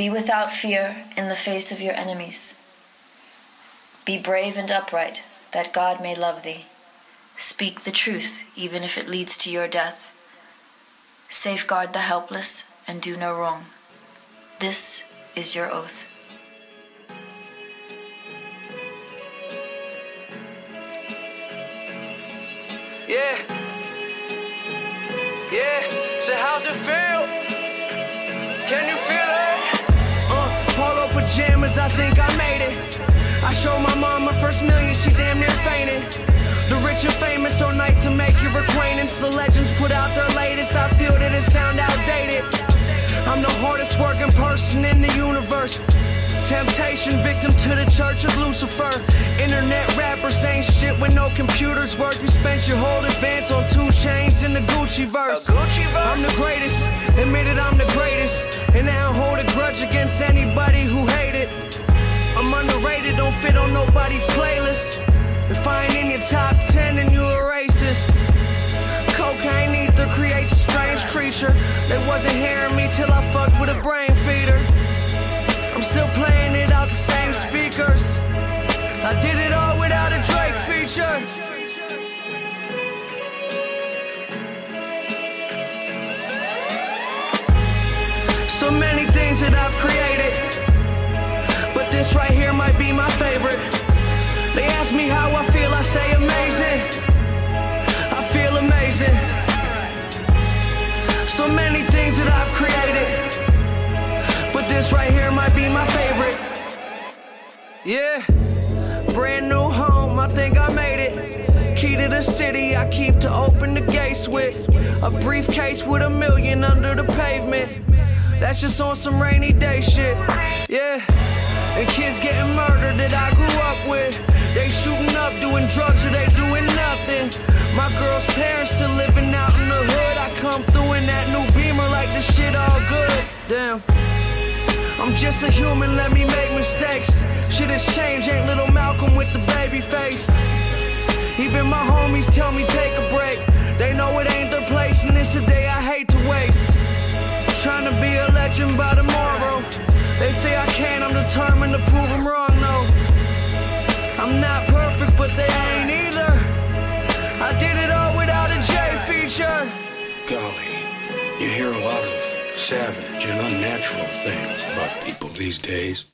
Be without fear in the face of your enemies. Be brave and upright, that God may love thee. Speak the truth, even if it leads to your death. Safeguard the helpless and do no wrong. This is your oath. Yeah. Yeah. So how's it feel? Can you feel pajamas, I think I made it. I showed my mom my first million, she damn near fainted. The rich and famous, so nice to make your acquaintance. The legends put out their latest, I feel that it sound outdated. I'm the hardest working person in the universe. Temptation, victim to the church of Lucifer. Internet rappers ain't shit when no computers work. You spent your whole advance on two chains in the Gucci verse. Gucci verse? I'm the greatest, admitted I'm the greatest. And I don't hold a grudge against They wasn't hearing me till I fucked with a brain feeder. I'm still playing it out the same speakers. I did it all without a Drake feature. So many things that I've created, but this right here might be my favorite. They ask me how I feel, I say amazing. I feel amazing. Yeah, brand new home, I think I made it. Key to the city, I keep to open the gates with. A briefcase with a million under the pavement. That's just on some rainy day shit. Yeah, and kids getting murdered that I grew up with. They shooting up, doing drugs, or they doing nothing. My girl's parents still living out in the hood. I come through in that new beamer like the shit all good. Damn. I'm just a human, let me make mistakes. Shit has changed, ain't little Malcolm with the baby face. Even my homies tell me take a break. They know it ain't their place, and it's a day I hate to waste. I'm Trying to be a legend by tomorrow. They say I can't, I'm determined to prove them wrong, no. I'm not perfect, but they ain't either. I did it all without a J feature. Golly, you hear a lot of savage and unnatural things about people these days.